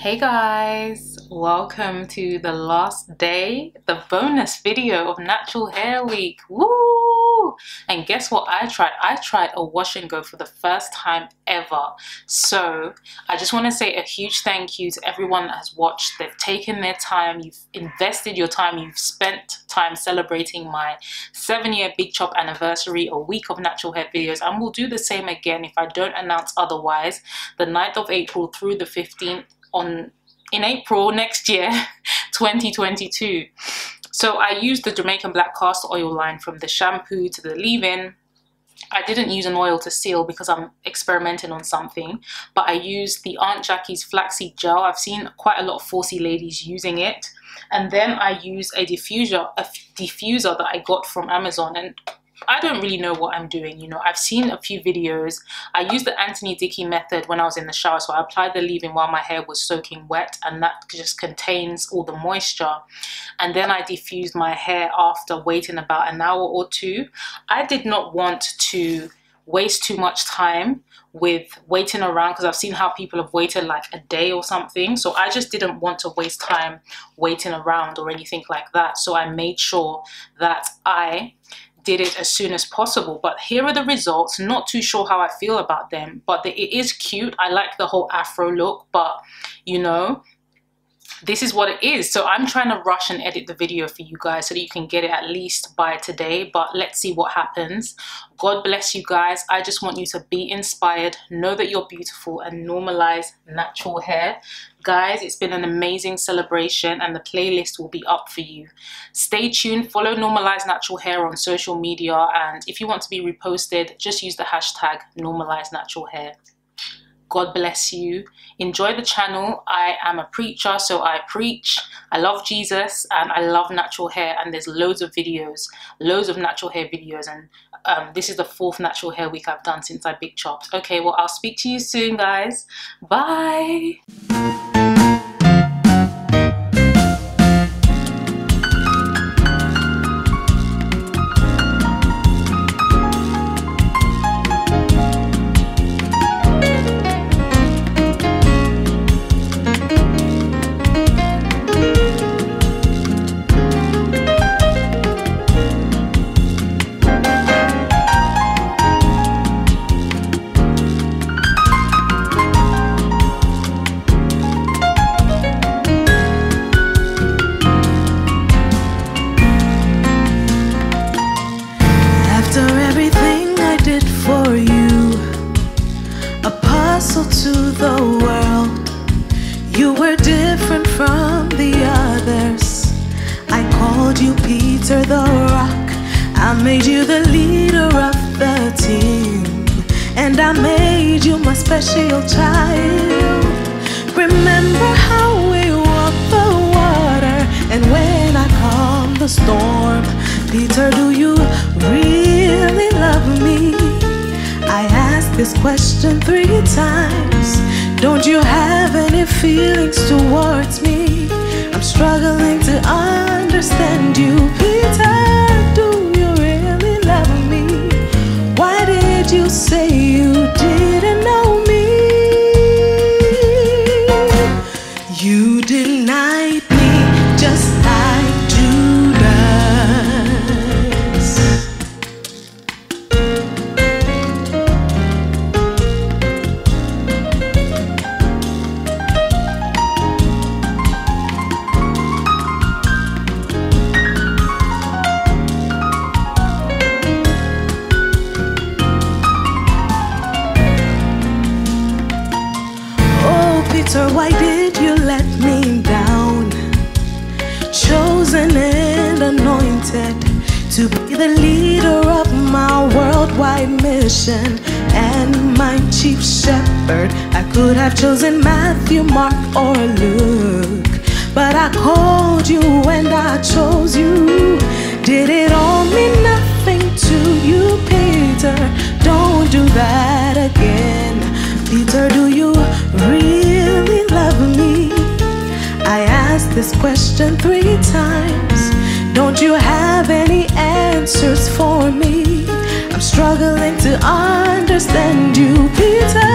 Hey guys, welcome to the last day, the bonus video of Natural Hair Week. Woo! And guess what I tried? I tried a wash and go for the first time ever. So I just want to say a huge thank you to everyone that has watched. They've taken their time, you've invested your time, you've spent time celebrating my seven year Big Chop anniversary, a week of natural hair videos, and we'll do the same again if I don't announce otherwise. The 9th of April through the 15th on in April next year 2022 so I used the Jamaican black castor oil line from the shampoo to the leave-in I didn't use an oil to seal because I'm experimenting on something, but I used the Aunt Jackie's flaxseed gel. I've seen quite a lot of 4C ladies using it. And then I use a diffuser, a diffuser that I got from Amazon. And I don't really know what I'm doing. You know, I've seen a few videos. I used the Anthony Dickey method when I was in the shower. So I applied the leave-in while my hair was soaking wet and that just contains all the moisture. And then I diffused my hair after waiting about an hour or two. I did not want to waste too much time with waiting around because I've seen how people have waited like a day or something. So I just didn't want to waste time waiting around or anything like that. So I made sure that I did it as soon as possible. But here are the results. Not too sure how I feel about them but the, it is cute. I like the whole afro look but you know this is what it is so I'm trying to rush and edit the video for you guys so that you can get it at least by today but let's see what happens God bless you guys I just want you to be inspired know that you're beautiful and normalize natural hair Guys, it's been an amazing celebration and the playlist will be up for you. Stay tuned, follow Normalize Natural Hair on social media and if you want to be reposted, just use the hashtag Normalize Natural Hair. God bless you. Enjoy the channel. I am a preacher, so I preach. I love Jesus and I love natural hair and there's loads of videos, loads of natural hair videos and um, this is the fourth natural hair week I've done since I big chopped. Okay, well, I'll speak to you soon, guys. Bye. I made you the leader of the team. And I made you my special child. Remember how we walked the water. And when I calmed the storm, Peter, do you really love me? I asked this question three times. Don't you have any feelings towards me? I'm struggling to understand Peter, why did you let me down? Chosen and anointed to be the leader of my worldwide mission and my chief shepherd. I could have chosen Matthew, Mark, or Luke, but I called you and I chose you. Did it all mean nothing to you, Peter? Don't do that again. Peter, do you this question three times. Don't you have any answers for me? I'm struggling to understand you, Peter.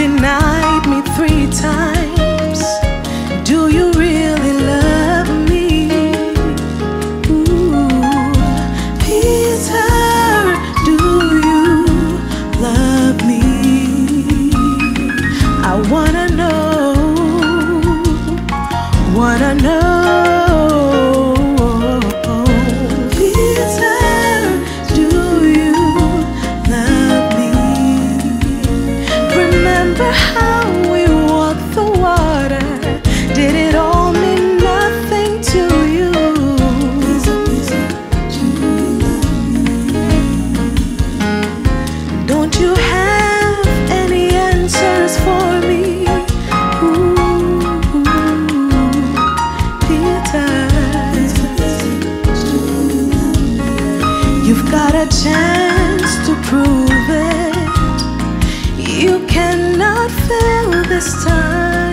denied me three times. Do you really love me? Ooh. Peter, do you love me? I wanna know, wanna know. chance to prove it. You cannot fail this time.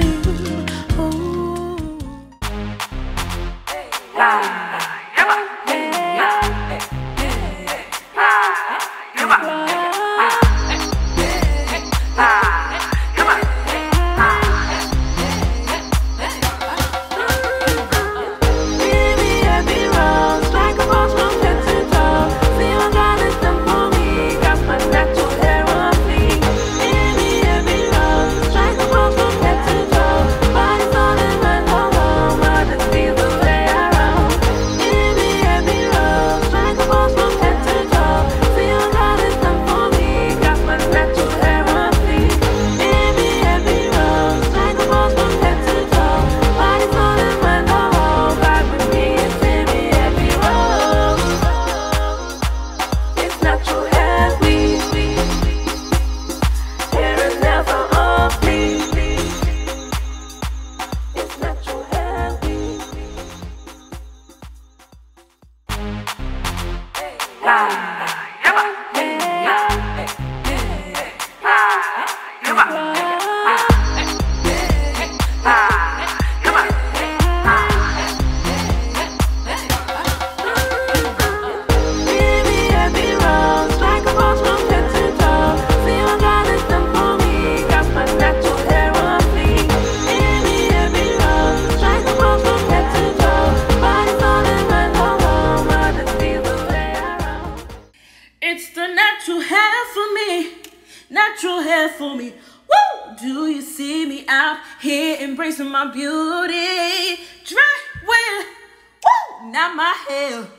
Now my hair